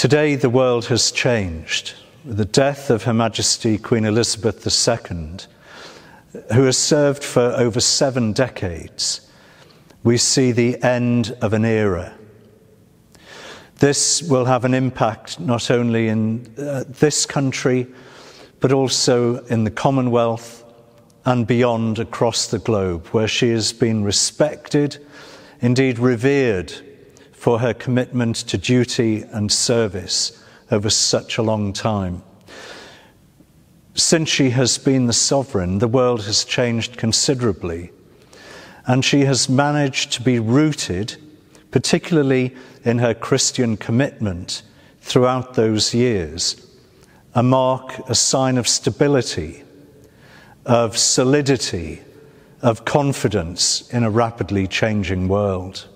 Today, the world has changed. With the death of Her Majesty Queen Elizabeth II, who has served for over seven decades, we see the end of an era. This will have an impact not only in uh, this country, but also in the Commonwealth and beyond across the globe, where she has been respected, indeed revered, for her commitment to duty and service over such a long time. Since she has been the sovereign, the world has changed considerably, and she has managed to be rooted, particularly in her Christian commitment throughout those years, a mark, a sign of stability, of solidity, of confidence in a rapidly changing world.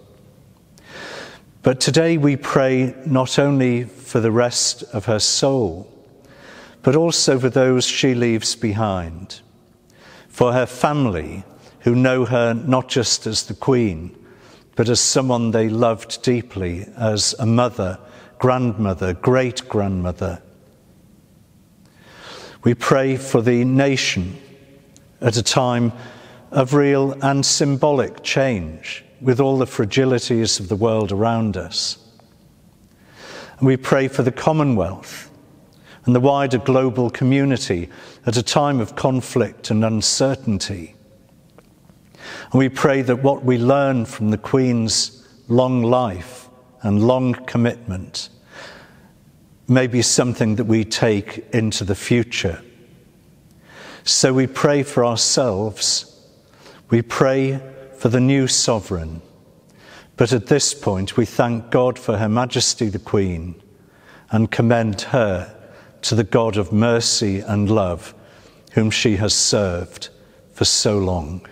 But today we pray not only for the rest of her soul, but also for those she leaves behind, for her family who know her not just as the Queen, but as someone they loved deeply, as a mother, grandmother, great grandmother. We pray for the nation at a time of real and symbolic change with all the fragilities of the world around us. And we pray for the Commonwealth and the wider global community at a time of conflict and uncertainty. And we pray that what we learn from the Queen's long life and long commitment may be something that we take into the future. So we pray for ourselves, we pray for the new sovereign. But at this point, we thank God for Her Majesty the Queen and commend her to the God of mercy and love, whom she has served for so long.